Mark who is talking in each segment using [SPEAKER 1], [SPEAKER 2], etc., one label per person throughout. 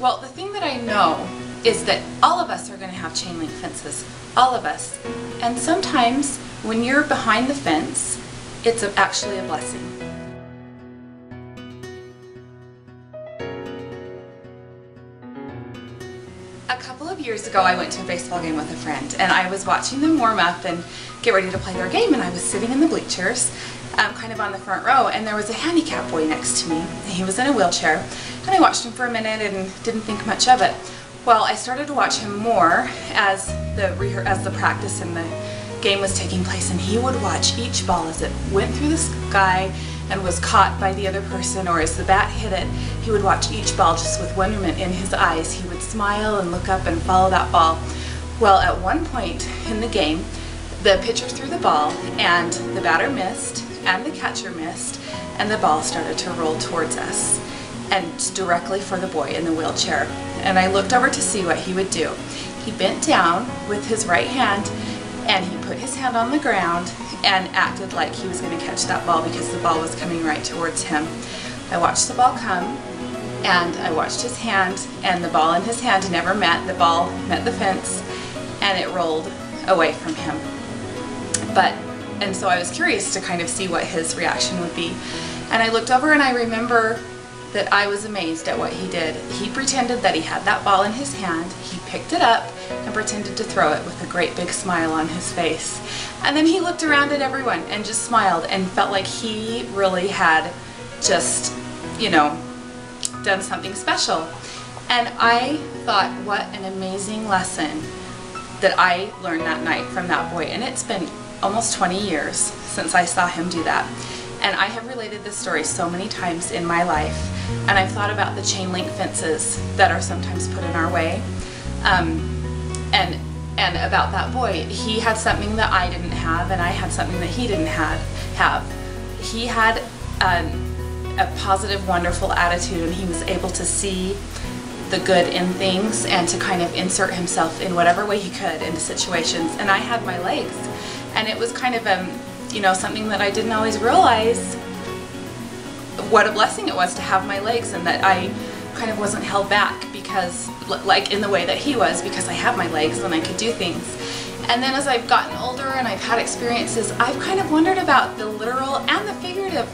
[SPEAKER 1] Well, the thing that I know is that all of us are going to have chain link fences. All of us. And sometimes when you're behind the fence, it's actually a blessing. A couple of years ago, I went to a baseball game with a friend, and I was watching them warm up and get ready to play their game, and I was sitting in the bleachers, um, kind of on the front row, and there was a handicap boy next to me. He was in a wheelchair, and I watched him for a minute and didn't think much of it. Well, I started to watch him more as the as the practice and the game was taking place, and he would watch each ball as it went through the sky and was caught by the other person or as the bat hit it, he would watch each ball just with wonderment in his eyes. He would smile and look up and follow that ball. Well, at one point in the game, the pitcher threw the ball and the batter missed and the catcher missed and the ball started to roll towards us and directly for the boy in the wheelchair. And I looked over to see what he would do. He bent down with his right hand and he put his hand on the ground and acted like he was going to catch that ball because the ball was coming right towards him. I watched the ball come and I watched his hand and the ball in his hand never met. The ball met the fence and it rolled away from him. But, and so I was curious to kind of see what his reaction would be. And I looked over and I remember that I was amazed at what he did. He pretended that he had that ball in his hand, he picked it up and pretended to throw it with a great big smile on his face. And then he looked around at everyone and just smiled and felt like he really had just, you know, done something special. And I thought, what an amazing lesson that I learned that night from that boy. And it's been almost 20 years since I saw him do that. And I have related this story so many times in my life. And I've thought about the chain link fences that are sometimes put in our way. Um, and and about that boy, he had something that I didn't have, and I had something that he didn't have. Have he had um, a positive, wonderful attitude, and he was able to see the good in things and to kind of insert himself in whatever way he could into situations. And I had my legs, and it was kind of um, you know something that I didn't always realize what a blessing it was to have my legs and that I kind of wasn't held back because like in the way that he was because I have my legs and I could do things. And then as I've gotten older and I've had experiences, I've kind of wondered about the literal and the figurative,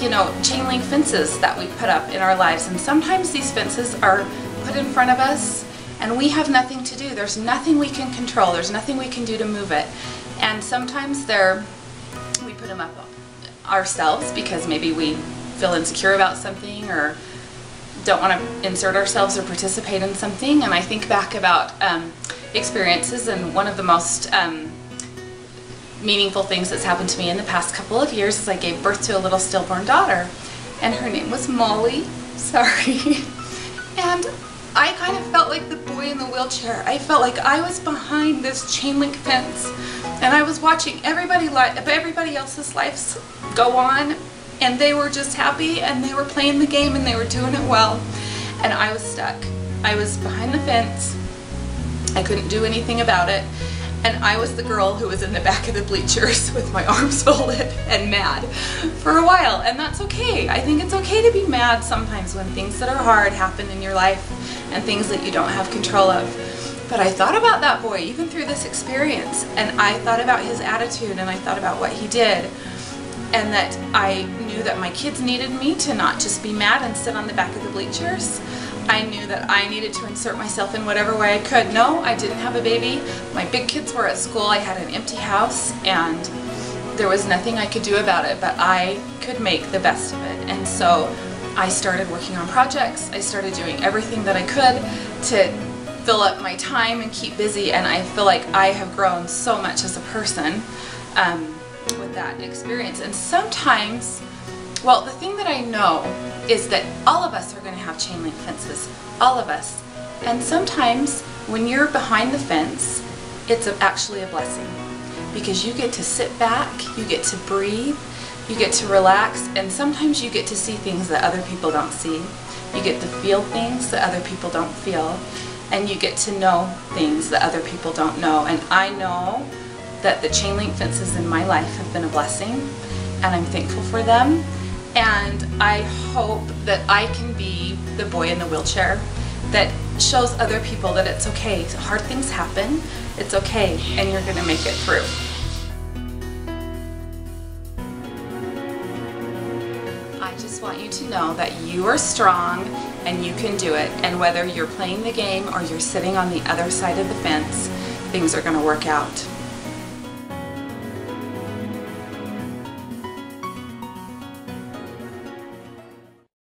[SPEAKER 1] you know, chain link fences that we put up in our lives. And sometimes these fences are put in front of us and we have nothing to do. There's nothing we can control. There's nothing we can do to move it. And sometimes they're, we put them up ourselves because maybe we feel insecure about something or don't want to insert ourselves or participate in something. And I think back about um, experiences, and one of the most um, meaningful things that's happened to me in the past couple of years is I gave birth to a little stillborn daughter, and her name was Molly. Sorry. and I kind of felt like the boy in the wheelchair. I felt like I was behind this chain link fence, and I was watching everybody everybody else's lives go on and they were just happy and they were playing the game and they were doing it well and I was stuck. I was behind the fence. I couldn't do anything about it and I was the girl who was in the back of the bleachers with my arms folded and mad for a while and that's okay. I think it's okay to be mad sometimes when things that are hard happen in your life and things that you don't have control of. But I thought about that boy even through this experience and I thought about his attitude and I thought about what he did and that I knew that my kids needed me to not just be mad and sit on the back of the bleachers. I knew that I needed to insert myself in whatever way I could. No, I didn't have a baby. My big kids were at school. I had an empty house and there was nothing I could do about it, but I could make the best of it. And so I started working on projects. I started doing everything that I could to fill up my time and keep busy. And I feel like I have grown so much as a person. Um, with that experience. And sometimes, well, the thing that I know is that all of us are going to have chain link fences. All of us. And sometimes when you're behind the fence, it's actually a blessing because you get to sit back, you get to breathe, you get to relax, and sometimes you get to see things that other people don't see. You get to feel things that other people don't feel, and you get to know things that other people don't know. And I know that the chain link fences in my life have been a blessing and I'm thankful for them. And I hope that I can be the boy in the wheelchair that shows other people that it's okay. Hard things happen, it's okay, and you're going to make it through. I just want you to know that you are strong and you can do it. And whether you're playing the game or you're sitting on the other side of the fence, things are going to work out.